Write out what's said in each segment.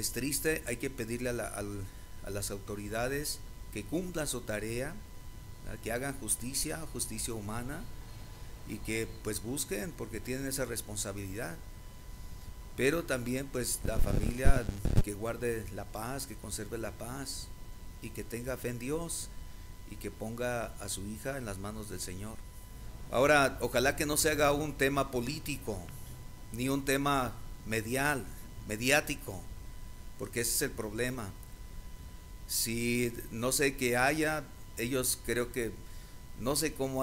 es triste, hay que pedirle a, las autoridades que cumplan su tarea, que hagan justicia, justicia humana y que pues busquen porque tienen esa responsabilidad. Pero también pues la familia que guarde la paz, que conserve la paz y que tenga fe en Dios y que ponga a su hija en las manos del Señor. Ahora, ojalá que no se haga un tema político, ni un tema medial, mediático, porque ese es el problema. Si no sé qué haya, ellos creo que no sé cómo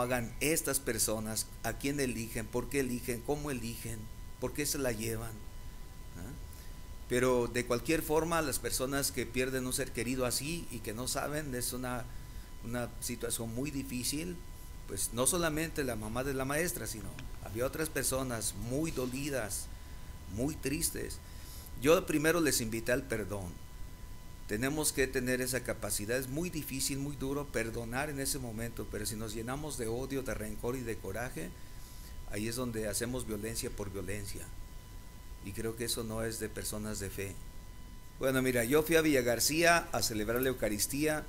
hagan estas personas, a quién eligen, por qué eligen, cómo eligen, por qué se la llevan. ¿ah? Pero de cualquier forma, las personas que pierden un ser querido así y que no saben, es una, una situación muy difícil, pues no solamente la mamá de la maestra, sino había otras personas muy dolidas, muy tristes. Yo primero les invité al perdón. Tenemos que tener esa capacidad. Es muy difícil, muy duro perdonar en ese momento, pero si nos llenamos de odio, de rencor y de coraje, ahí es donde hacemos violencia por violencia. Y creo que eso no es de personas de fe. Bueno, mira, yo fui a Villa García a celebrar la Eucaristía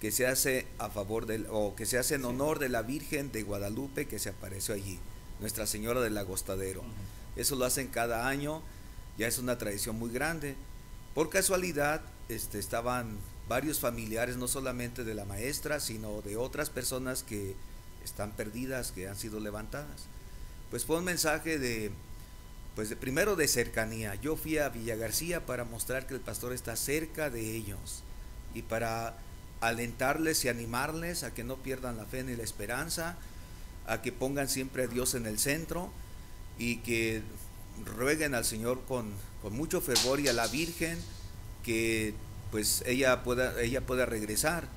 que se hace a favor del, o que se hace en honor de la Virgen de Guadalupe que se apareció allí, Nuestra Señora del Agostadero. Eso lo hacen cada año, ya es una tradición muy grande. Por casualidad, este, estaban varios familiares, no solamente de la maestra, sino de otras personas que están perdidas, que han sido levantadas. Pues fue un mensaje de, pues de, primero de cercanía. Yo fui a Villa García para mostrar que el pastor está cerca de ellos y para alentarles y animarles a que no pierdan la fe ni la esperanza, a que pongan siempre a Dios en el centro y que rueguen al Señor con, con mucho fervor y a la Virgen que pues ella pueda, ella pueda regresar.